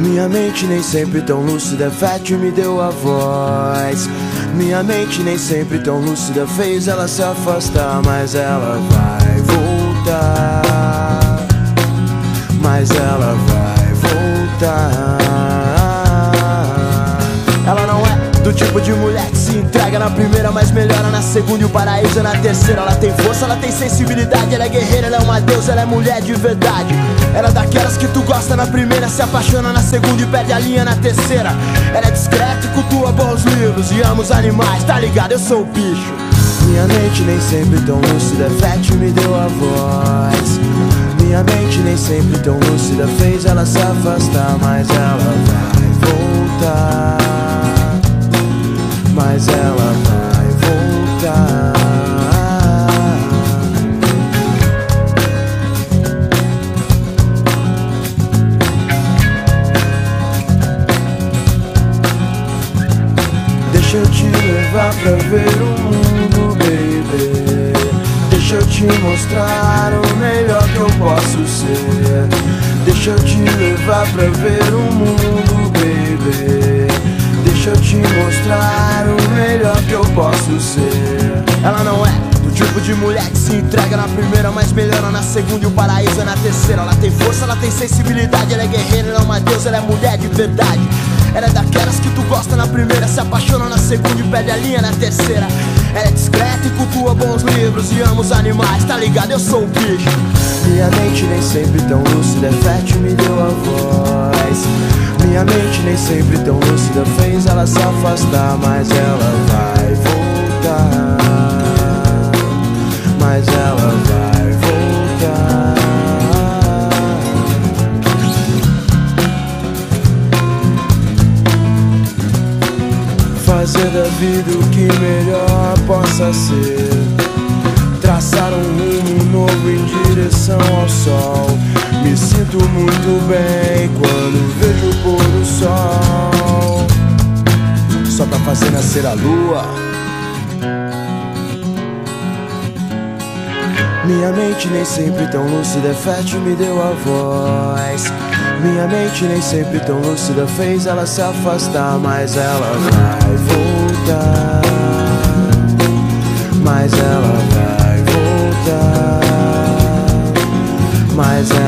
Minha mente nem sempre tão lúcida, Fete me deu a voz. Minha mente nem sempre tão lúcida, fez ela se afastar, mas ela vai voltar. Mas ela vai voltar. Tipo de mulher que se entrega na primeira, mas melhora na segunda e o paraíso é na terceira. Ela tem força, ela tem sensibilidade, ela é guerreira, ela é uma deusa, ela é mulher de verdade. Ela é daquelas que tu gosta na primeira, se apaixona na segunda e perde a linha na terceira. Ela é discreta e cultua bons livros e ama os animais, tá ligado? Eu sou o bicho. Minha mente nem sempre tão lúcida, Fete me deu a voz. Minha mente nem sempre tão lúcida, fez ela se afastar, mas ela vai voltar. Mas ela vai voltar. Deixa eu te levar pra ver o mundo, baby. Deixa eu te mostrar o melhor que eu posso ser. Deixa eu te levar pra ver o mundo, baby. Deixa eu te mostrar o melhor que eu posso ser. Ela não é do tipo de mulher que se entrega na primeira, mas melhora na segunda e o paraíso é na terceira. Ela tem força, ela tem sensibilidade, ela é guerreira, ela é uma deusa, ela é mulher de verdade. Ela é daquelas que tu gosta na primeira, se apaixona na segunda e perde a linha na terceira. É discreta e cultua bons livros e ama os animais, tá ligado? Eu sou o bicho. Minha mente nem sempre tão lúcida, fértil me deu a voz. Minha mente nem sempre tão lúcida, fez ela se afastar, mas ela vai Fazer da vida o que melhor possa ser. Traçar um rumo novo em direção ao sol. Me sinto muito bem quando vejo o pôr do sol. Só pra fazer nascer a lua. Minha mente nem sempre tão lúcida, fértil me deu a voz. Minha mente nem sempre tão lúcida fez ela se afastar, mas ela vai voltar. Mas ela vai voltar. Mas ela